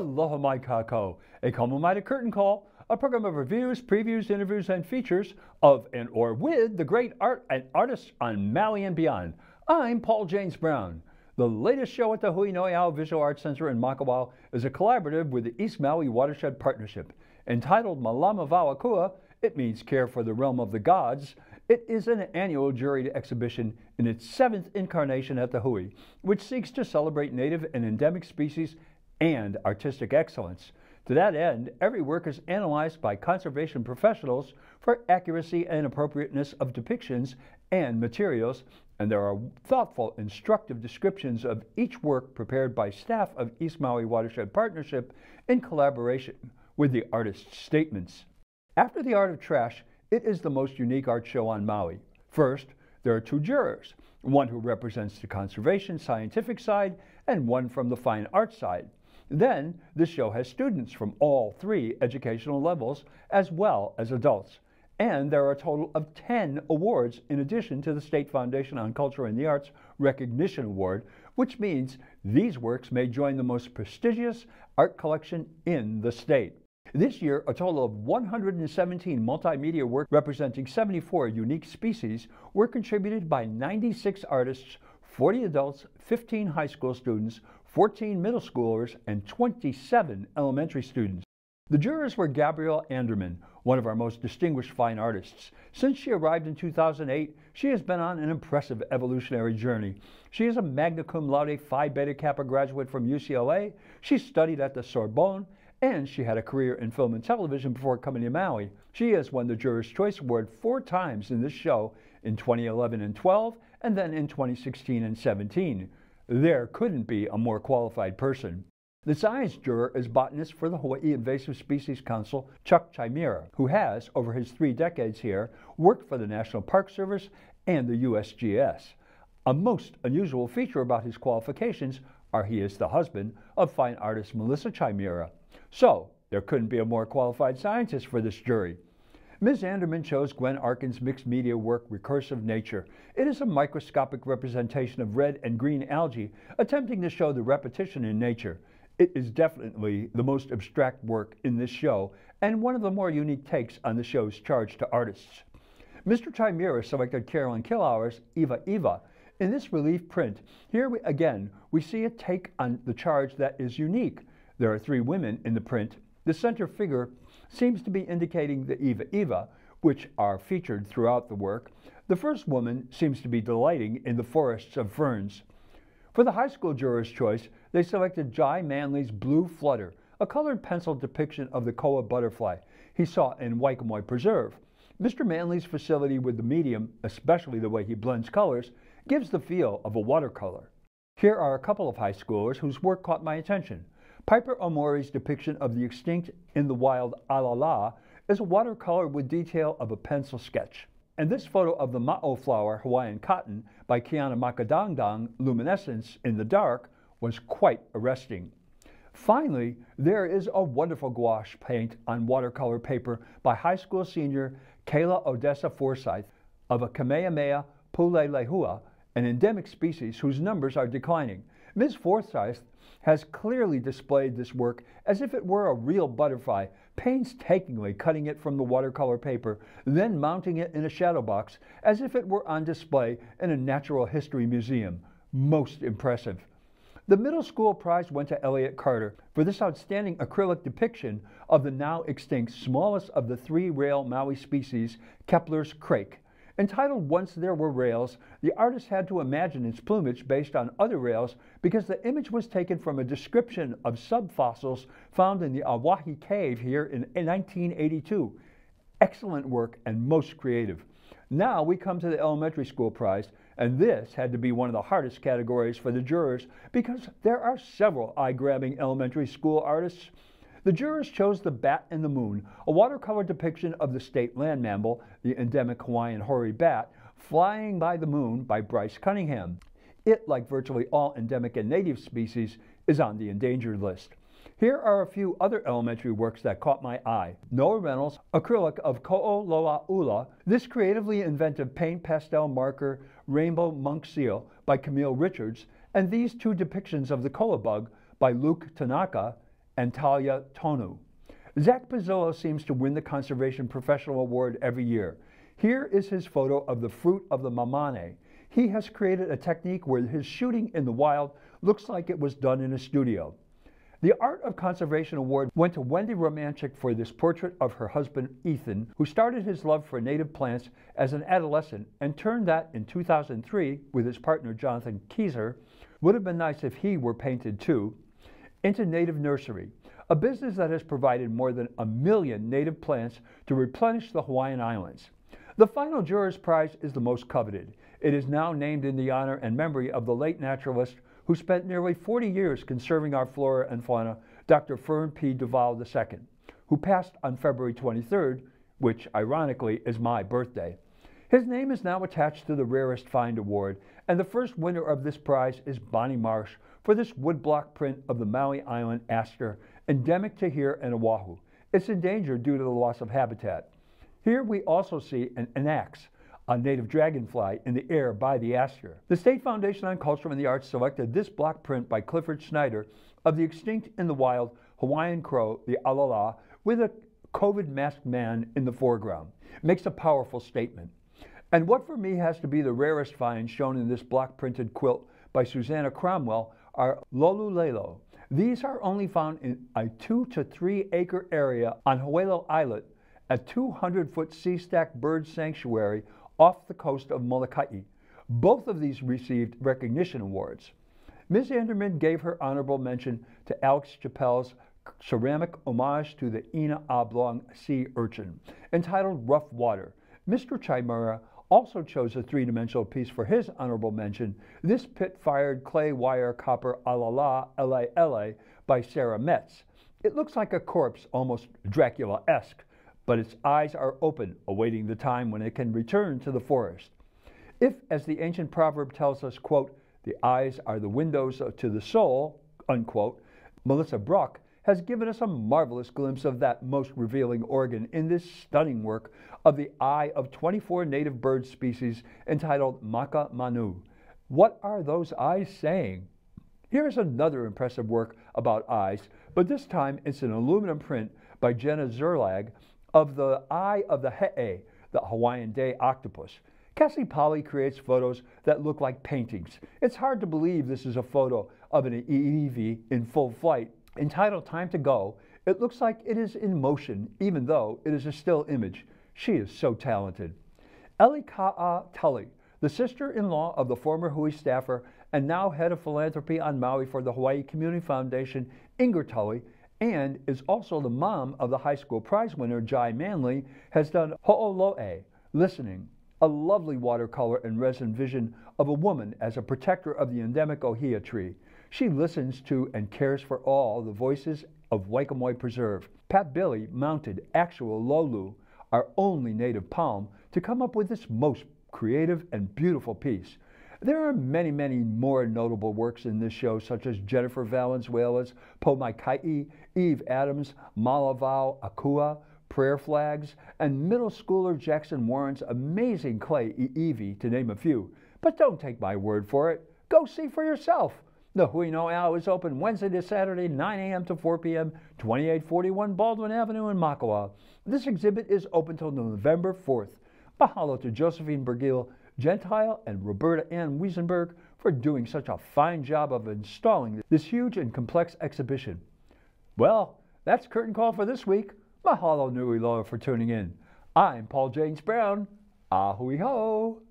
Aloha Mai Kako, a Kamamaita curtain call, a program of reviews, previews, interviews, and features of and or with the great art and artists on Maui and beyond. I'm Paul James Brown. The latest show at the Hui Noeau Visual Arts Center in Makawao is a collaborative with the East Maui Watershed Partnership. Entitled Malama Wau Akua, it means care for the realm of the gods, it is an annual juried exhibition in its seventh incarnation at the Hui, which seeks to celebrate native and endemic species and artistic excellence. To that end, every work is analyzed by conservation professionals for accuracy and appropriateness of depictions and materials, and there are thoughtful, instructive descriptions of each work prepared by staff of East Maui Watershed Partnership in collaboration with the artist's statements. After the art of trash, it is the most unique art show on Maui. First, there are two jurors, one who represents the conservation scientific side and one from the fine art side. Then, the show has students from all three educational levels as well as adults. And there are a total of 10 awards in addition to the State Foundation on Culture and the Arts Recognition Award, which means these works may join the most prestigious art collection in the state. This year, a total of 117 multimedia works representing 74 unique species were contributed by 96 artists, 40 adults, 15 high school students, 14 middle schoolers, and 27 elementary students. The jurors were Gabrielle Anderman, one of our most distinguished fine artists. Since she arrived in 2008, she has been on an impressive evolutionary journey. She is a magna cum laude Phi Beta Kappa graduate from UCLA. She studied at the Sorbonne and she had a career in film and television before coming to Maui. She has won the Juror's Choice Award four times in this show in 2011 and 12, and then in 2016 and 17. There couldn't be a more qualified person. The science juror is botanist for the Hawaii Invasive Species Council, Chuck Chimera, who has, over his three decades here, worked for the National Park Service and the USGS. A most unusual feature about his qualifications are he is the husband of fine artist Melissa Chimera. So, there couldn't be a more qualified scientist for this jury. Ms. Anderman chose Gwen Arkin's mixed media work, Recursive Nature. It is a microscopic representation of red and green algae, attempting to show the repetition in nature. It is definitely the most abstract work in this show, and one of the more unique takes on the show's charge to artists. Mr. Chimera selected Carolyn Killauer's Eva Eva. In this relief print, here we, again, we see a take on the charge that is unique. There are three women in the print. The center figure seems to be indicating the Eva Eva, which are featured throughout the work. The first woman seems to be delighting in the forests of ferns. For the high school juror's choice, they selected Jai Manley's Blue Flutter, a colored pencil depiction of the koa butterfly he saw in Waikamoi Preserve. Mr. Manley's facility with the medium, especially the way he blends colors, gives the feel of a watercolor. Here are a couple of high schoolers whose work caught my attention. Piper Omori's depiction of the extinct in the wild alala is a watercolor with detail of a pencil sketch. And this photo of the ma'o flower Hawaiian cotton by Kiana Makadangdang, Luminescence in the Dark, was quite arresting. Finally, there is a wonderful gouache paint on watercolor paper by high school senior Kayla Odessa Forsyth of a Kamehameha pulelehua, an endemic species whose numbers are declining. Ms. Forsyth has clearly displayed this work as if it were a real butterfly, painstakingly cutting it from the watercolor paper, then mounting it in a shadow box as if it were on display in a natural history museum. Most impressive. The middle school prize went to Elliot Carter for this outstanding acrylic depiction of the now extinct smallest of the three rail Maui species, Kepler's crake. Entitled Once There Were Rails, the artist had to imagine its plumage based on other rails because the image was taken from a description of subfossils found in the Awahi Cave here in 1982. Excellent work and most creative. Now we come to the elementary school prize, and this had to be one of the hardest categories for the jurors because there are several eye grabbing elementary school artists. The jurors chose The Bat and the Moon, a watercolor depiction of the state land mammal, the endemic Hawaiian hoary bat, flying by the moon by Bryce Cunningham. It, like virtually all endemic and native species, is on the endangered list. Here are a few other elementary works that caught my eye. Noah Reynolds' acrylic of Ko'oloaula, this creatively inventive paint pastel marker rainbow monk seal by Camille Richards, and these two depictions of the koa bug by Luke Tanaka and Talia Tonu. Zach Pizzillo seems to win the Conservation Professional Award every year. Here is his photo of the fruit of the mamane. He has created a technique where his shooting in the wild looks like it was done in a studio. The Art of Conservation Award went to Wendy Romanchak for this portrait of her husband, Ethan, who started his love for native plants as an adolescent and turned that in 2003 with his partner, Jonathan Keyser, would have been nice if he were painted too, into Native Nursery, a business that has provided more than a million native plants to replenish the Hawaiian Islands. The final Juror's Prize is the most coveted. It is now named in the honor and memory of the late naturalist who spent nearly 40 years conserving our flora and fauna, Dr. Fern P. Duvall II, who passed on February 23rd, which ironically is my birthday. His name is now attached to the Rarest Find Award, and the first winner of this prize is Bonnie Marsh for this woodblock print of the Maui Island aster, endemic to here in Oahu. It's endangered due to the loss of habitat. Here we also see an anax, a native dragonfly in the air by the aster. The State Foundation on Culture and the Arts selected this block print by Clifford Schneider of the extinct in the wild Hawaiian crow, the alala, with a COVID masked man in the foreground. It Makes a powerful statement. And what for me has to be the rarest find shown in this block printed quilt by Susanna Cromwell are loulu lelo. These are only found in a two to three acre area on Huelo Islet, a 200 foot sea stack bird sanctuary off the coast of Molokai. Both of these received recognition awards. Ms. Anderman gave her honorable mention to Alex Chappell's ceramic homage to the Ina oblong sea urchin, entitled Rough Water. Mr. Chimera also chose a three dimensional piece for his honorable mention, this pit fired clay wire copper alala la la by Sarah Metz. It looks like a corpse, almost Dracula esque, but its eyes are open, awaiting the time when it can return to the forest. If, as the ancient proverb tells us, quote, the eyes are the windows to the soul, unquote, Melissa Brock has given us a marvelous glimpse of that most revealing organ in this stunning work of the eye of 24 native bird species entitled Maka Manu. What are those eyes saying? Here is another impressive work about eyes, but this time it's an aluminum print by Jenna Zerlag of the eye of the he'e, the Hawaiian day octopus. Cassie Polly creates photos that look like paintings. It's hard to believe this is a photo of an ʻiʻiwi in full flight. Entitled Time to Go, it looks like it is in motion, even though it is a still image. She is so talented. Elika'a Tully, the sister in law of the former Hui staffer and now head of philanthropy on Maui for the Hawaii Community Foundation, Inger Tully, and is also the mom of the high school prize winner Jai Manley, has done Ho'olohe, listening, a lovely watercolor and resin vision of a woman as a protector of the endemic ohia tree. She listens to and cares for all the voices of Waikamoi Preserve. Pat Billy mounted actual loulu, our only native palm, to come up with this most creative and beautiful piece. There are many, many more notable works in this show, such as Jennifer Valenzuela's Pomaikai, Eve Adams, Malavau Akua, Prayer Flags, and middle schooler Jackson Warren's amazing clay Evie, to name a few. But don't take my word for it. Go see for yourself. The Hui Noeau is open Wednesday to Saturday, 9 a.m. to 4 p.m., 2841 Baldwin Avenue in Makawao. This exhibit is open till November 4th. Mahalo to Josephine Bergil, Gentile and Roberta Ann Wiesenberg for doing such a fine job of installing this huge and complex exhibition. Well, that's Curtain Call for this week. Mahalo nui loa for tuning in. I'm Paul James Brown. Ahui ho!